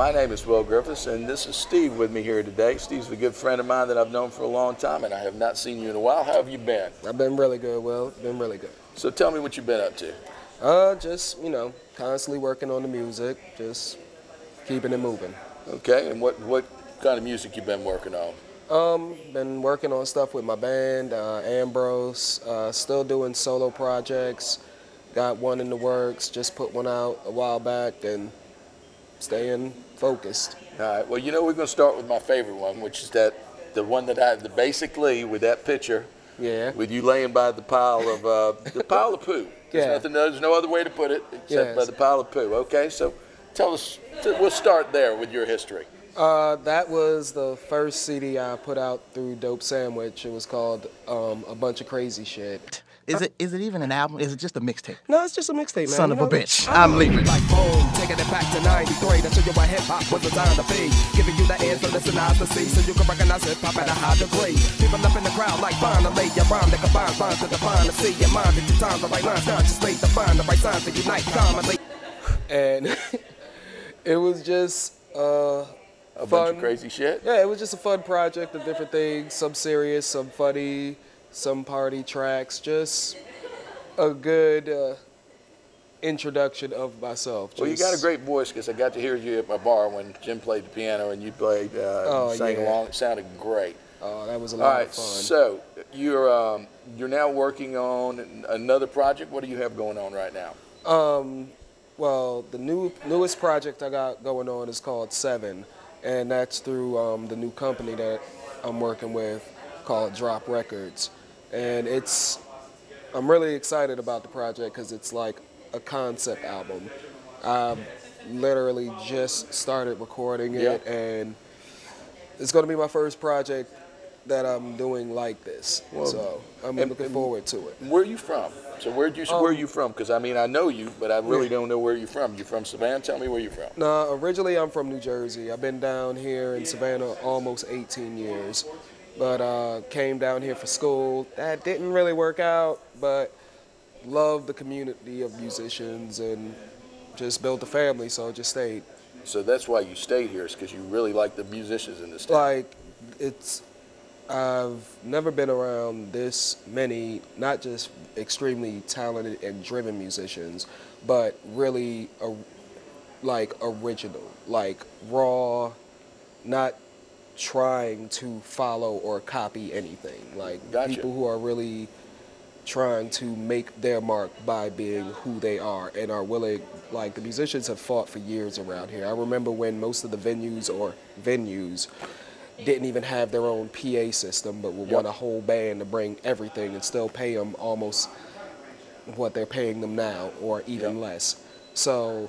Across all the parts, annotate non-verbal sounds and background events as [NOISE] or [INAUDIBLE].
my name is Will Griffiths, and this is Steve with me here today. Steve's a good friend of mine that I've known for a long time, and I have not seen you in a while. How have you been? I've been really good, Will. Been really good. So tell me what you've been up to. Uh, just, you know, constantly working on the music, just keeping it moving. Okay, and what, what kind of music you been working on? Um, been working on stuff with my band, uh, Ambrose, uh, still doing solo projects. Got one in the works, just put one out a while back, and staying focused. All right, well, you know, we're going to start with my favorite one, which is that the one that I, the basically with that picture, Yeah. with you laying by the pile of, uh, the pile of poo. There's, Yeah. nothing, there's no other way to put it except by the pile of poo. Okay, so tell us, we'll start there with your history. Uh, that was the first CD I put out through Dope Sandwich. It was called um, A Bunch of Crazy Shit. Is it is it even an album? Is it just a mixtape? No, it's just a mixtape, man. Son you of a bitch. I'm leaving. Like boom, taking it back to 93 to show you what hip hop was designed to be. Giving you the ears to listen eyes to see so you can recognize hip hop at a high degree. People up in the crowd like finally your rhyme that combines lines to define to see your mind at your time the right lines consciously define the right signs to unite commonly. And [LAUGHS] it was just uh, A fun. bunch of crazy shit. Yeah, it was just a fun project of different things, some serious, some funny, some party tracks, just a good uh, introduction of myself. Well, you got a great voice because I got to hear you at my bar when Jim played the piano and you played, uh, Oh, sang yeah. along. It sounded great. Oh, that was a All lot right, of fun. so you're um, you're now working on another project. What do you have going on right now? Um, well, the new newest project I got going on is called Seven, and that's through um, the new company that I'm working with called Drop Records, and it's I'm really excited about the project because it's like a concept album. I literally just started recording it, Yeah. and it's going to be my first project that I'm doing like this. Well, so I'm and- looking forward to it. Where are you from? So where'd you where are Um, you from? Because I mean I know you, but I really Yeah. don't know where you're from. You from Savannah? Tell me where you're from. No, originally I'm from New Jersey. I've been down here in Savannah almost 18 years, but uh, came down here for school. That didn't really work out, but loved the community of musicians and just built a family, so just stayed. So that's why you stayed here, is because you really like the musicians in this town. Like, it's I've never been around this many, not just extremely talented and driven musicians, but really uh, like original, like raw, not trying to follow or copy anything. Like Gotcha. people who are really trying to make their mark by being who they are and are willing like the musicians have fought for years around here. I remember when most of the venues or venues didn't even have their own PA system but would Yep. want a whole band to bring everything and still pay them almost what they're paying them now or even Yep. less. So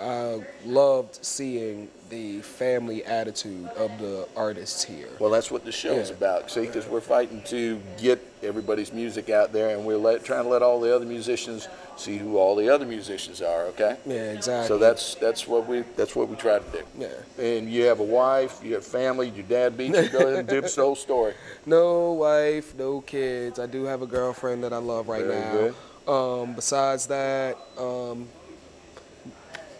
I loved seeing the family attitude of the artists here. Well, that's what the show's Yeah. about. See, because we're fighting to get everybody's music out there, and we're let, trying to let all the other musicians see who all the other musicians are. Okay. Yeah, exactly. So that's that's what we that's what we try to do. Yeah. And you have a wife, you have family, your dad beat you. Go ahead and us the whole story. [LAUGHS] No wife, no kids. I do have a girlfriend that I love right Very now. good. Um, besides that, um,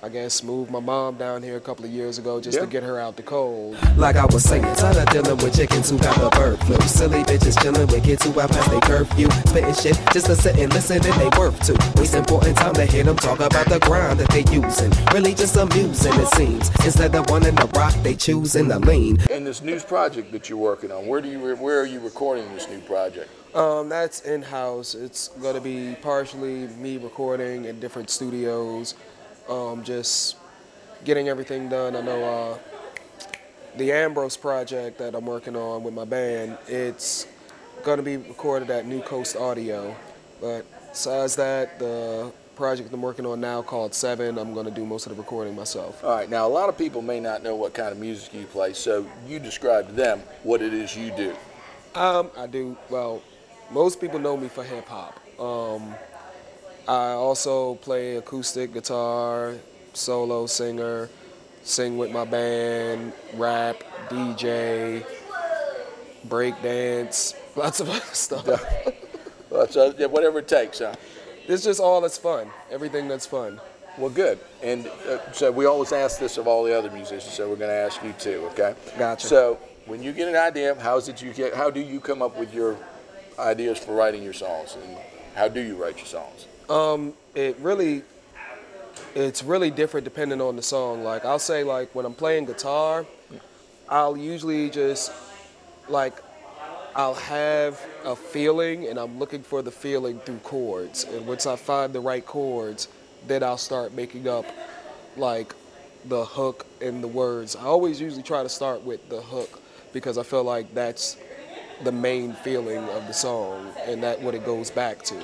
I guess moved my mom down here a couple of years ago just Yeah. to get her out the cold. Like I was saying, tired of dealing with chickens who got the bird flu. Silly bitches chilling with kids who out past their curfew. Spitting shit just to sit and listen and they worth to. Waste important time to hear them talk about the grind that they using. Really just amusing it seems. Instead of wanting to rock, they choosing to lean. And this news project that you're working on, where do you where are you recording this new project? Um, that's in house. It's going to be partially me recording in different studios, um, just getting everything done. I know uh, the Ambrose project that I'm working on with my band, it's going to be recorded at New Coast Audio. But besides that, the project I'm working on now called Seven, I'm going to do most of the recording myself. All right. Now, a lot of people may not know what kind of music you play, so you describe to them what it is you do. Um, I do well. Most people know me for hip hop. Um, I also play acoustic guitar, solo singer, sing with my band, rap, DJ, break dance, [LAUGHS] lots of other stuff. Well, so, yeah, whatever it takes, huh? It's just all that's fun. Everything that's fun. Well, good. And uh, so we always ask this of all the other musicians, so we're going to ask you too. Okay. Gotcha. So when you get an idea, how did you get? How do you come up with your ideas for writing your songs, and how do you write your songs? Um, it really, it's really different depending on the song. Like I'll say, like when I'm playing guitar, I'll usually just like I'll have a feeling, and I'm looking for the feeling through chords. And once I find the right chords, then I'll start making up like the hook and the words. I always usually try to start with the hook because I feel like that's the main feeling of the song, and that what it goes back to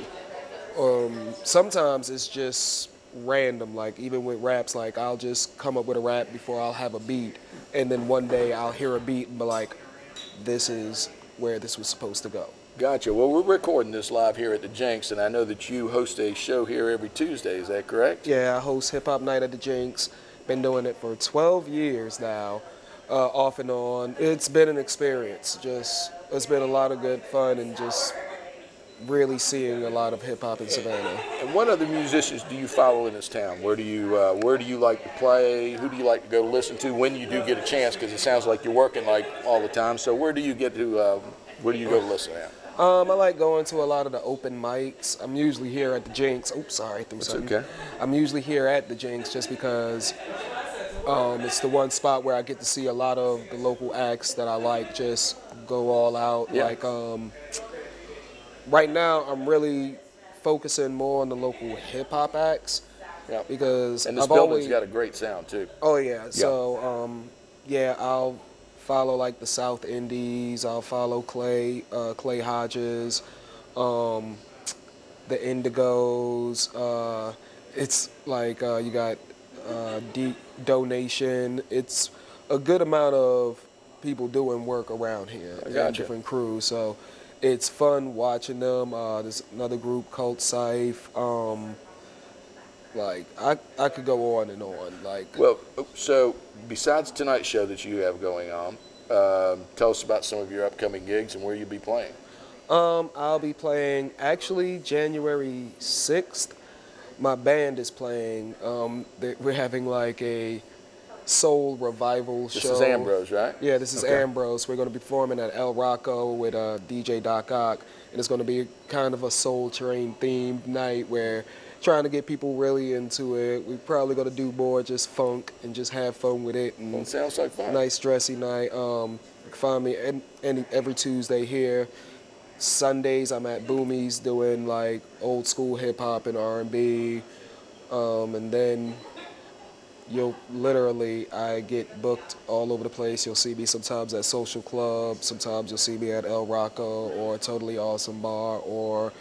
um, sometimes it's just random. Like even with raps, like I'll just come up with a rap before I'll have a beat, and then one day I'll hear a beat and be like, "This is where this was supposed to go." Gotcha. Well, we're recording this live here at the Jinx, and I know that you host a show here every Tuesday. Is that correct? Yeah, I host Hip Hop Night at the Jinx. Been doing it for 12 years now, uh, off and on. It's been an experience. Just it's been a lot of good fun and just really seeing a lot of hip hop in Savannah. And what other musicians do you follow in this town? Where do you uh, Where do you like to play? Who do you like to go listen to when you do get a chance? Because it sounds like you're working like all the time. So where do you get to? Uh, where do you go to listen at? Um, I like going to a lot of the open mics. I'm usually here at the Jinx. Oops, sorry, I threw That's something. okay. I'm usually here at the Jinx just because um, it's the one spot where I get to see a lot of the local acts that I like just go all out. Yeah. Like um, right now, I'm really focusing more on the local hip hop acts Yeah. because And this I've building's always got a great sound too. Oh yeah. So um, yeah, I'll follow like the South Indies. I'll follow Clay, uh, Clay Hodges, um, the Indigos. Uh, it's like uh, you got uh, deep donation. It's a good amount of people doing work around here I gotcha. different crews. So it's fun watching them. Uh, there's another group, Cult Safe. Um, like I, I could go on and on. Like Well, so besides tonight's show that you have going on, um, tell us about some of your upcoming gigs and where you'll be playing. Um, I'll be playing actually January 6th. My band is playing. Um, they- we're having like a soul revival This show. is Ambrose, right? Yeah, this is Okay. Ambrose. We're going to be performing at El Rocko with uh, DJ Doc Ock, and it's going to be kind of a Soul Train themed night where trying to get people really into it. We're probably going to do more just funk and just have fun with it. And it sounds like fun. nice dressy night. Um, you can find me any, any, every Tuesday here. Sundays I'm at Boomies doing like old school hip hop and R&B, um, and then you'll literally I get booked all over the place. You'll see me sometimes at Social Club, sometimes you'll see me at El Rocko or Totally Awesome Bar or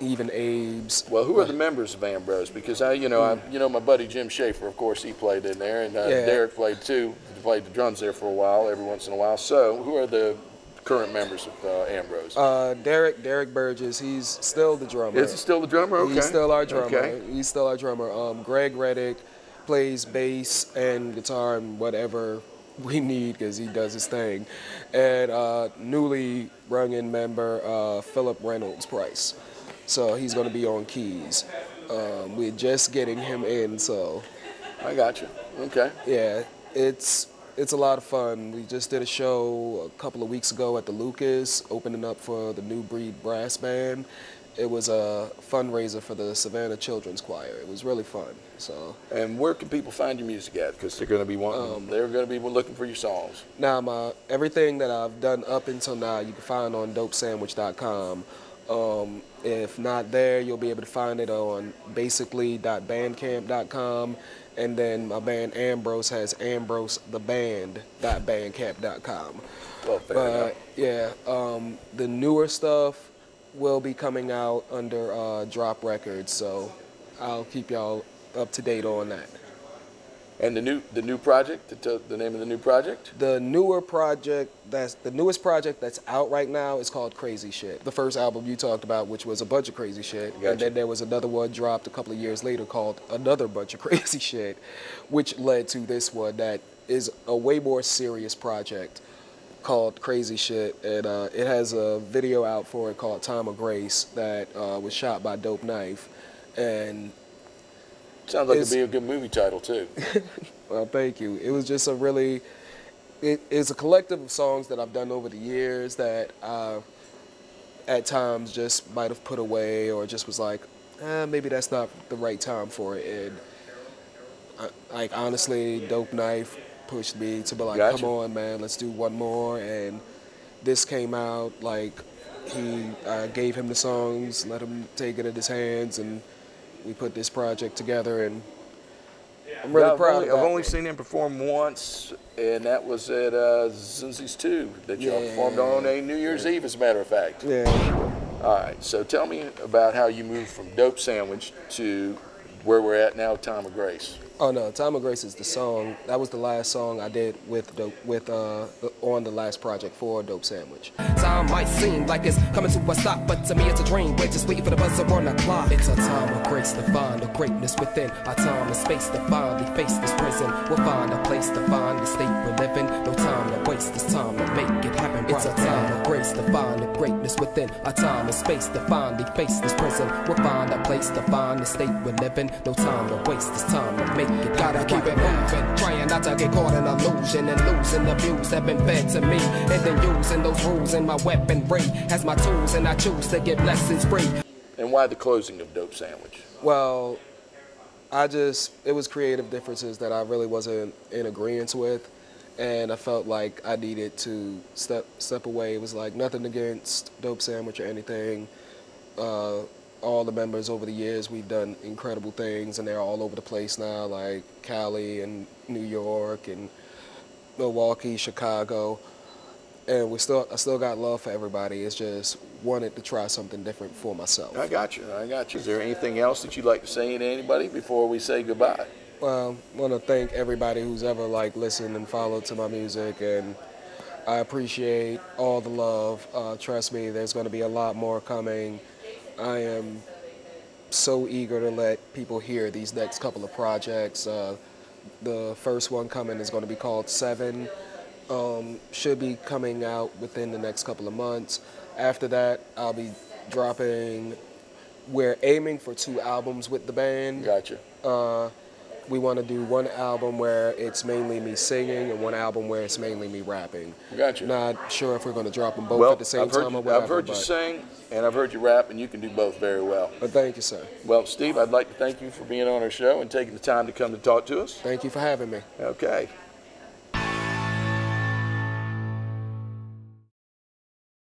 even Abe's. Well, who are the members of Ambrose? Because I, you know, I, you know, my buddy Jim Schaefer, of course, he played in there, and uh, Yeah. Derek played too. He played the drums there for a while, every once in a while. So, who are the current members of uh, Ambrose? Uh, Derek Derek Burgess, he's still the drummer. Is he still the drummer? Okay. He's still our drummer. Okay. He's still our drummer. Um, Greg Reddick plays bass and guitar and whatever we need because he does his thing. And uh, newly brung in member uh, Philip Reynolds Price. So he's going to be on keys. Um, we're just getting him in, so I got you. Okay. yeah, it's it's a lot of fun. We just did a show a couple of weeks ago at the Lucas, opening up for the New Breed Brass Band. It was a fundraiser for the Savannah Children's Choir. It was really fun. So And where can people find your music at? Because they're going to be wanting, Um, they're going to be looking for your songs. now, my everything that I've done up until now, you can find on DopeSandwich.com. Um, if not there, you'll be able to find it on basiklee.bandcamp.com. And then my band Ambrose has ambrosetheband.bandcamp.com. Well, fair But enough. yeah, um, the newer stuff will be coming out under uh, Drop Records, so I'll keep y'all up to date on that. And the new the new project, the, the name of the new project? The newer project that's the newest project that's out right now is called Crazy Shit. The first album you talked about, which was a bunch of crazy shit, Gotcha. and then there was another one dropped a couple of years later called Another Bunch of [LAUGHS] Crazy Shit, which led to this one that is a way more serious project called Crazy Shit, and uh, it has a video out for it called Time of Grace that uh, was shot by Dope Knife, and Sounds like it'd be a good movie title too. [LAUGHS] Well, thank you. It was just a really, it is a collective of songs that I've done over the years that I, at times, just might have put away or just was like, eh, maybe that's not the right time for it. And I, like honestly, Dope Knife pushed me to be like, Gotcha. come on, man, let's do one more. And this came out like he I gave him the songs, let him take it in his hands, and we put this project together. And I'm really Yeah, proud. only, of I've only seen him perform once, and that was at uh, Zinzi's 2 that y'all Yeah. performed on a New Year's Eve, as a matter of fact. Yeah. All right, so tell me about how you moved from Dope Sandwich to where we're at now, Time of Grace. Oh no, Time of Grace is the song. That was the last song I did with Dope with uh on the last project for Dope Sandwich. Time might seem like it's coming to a stop, but to me it's a dream. We're just waiting for the buzzer on the clock. It's a time of grace to find the greatness within. Our time and space to finally face this prison. We'll find a place to find the state we're living. No time to waste, it's time to make it happen. It's a time of grace to find the greatness within. Our time and space to finally face this prison. We'll find a place to find the state we're living. No time to waste, it's time to make it Gotta keep it moving, trying not to get caught in illusion and losing the views that been fed to me. And then using those rules in my weaponry as my tools, and I choose to get lessons free. And why the closing of Dope Sandwich? Well, I just it was creative differences that I really wasn't in agreement with, and I felt like I needed to step step away. It was like nothing against Dope Sandwich or anything. Uh, all the members over the years, we've done incredible things, and they're all over the place now, like Cali and New York and Milwaukee, Chicago. And we still, I still got love for everybody. It's just wanted to try something different for myself. I got you, I got you. Is there anything else that you'd like to say to anybody before we say goodbye? Well, I want to thank everybody who's ever like listened and followed to my music, and I appreciate all the love. Uh, trust me, there's going to be a lot more coming. I am so eager to let people hear these next couple of projects. Uh, the first one coming is going to be called Seven. Um, should be coming out within the next couple of months. After that, I'll be dropping. We're aiming for two albums with the band. Gotcha. Uh, we want to do one album where it's mainly me singing and one album where it's mainly me rapping. Gotcha. Not sure if we're going to drop them both well, at the same I've time you, or whatever. I've heard you sing, and I've heard you rap, and you can do both very well. but thank you, sir. Well, Steve, I'd like to thank you for being on our show and taking the time to come to talk to us. Thank you for having me. Okay.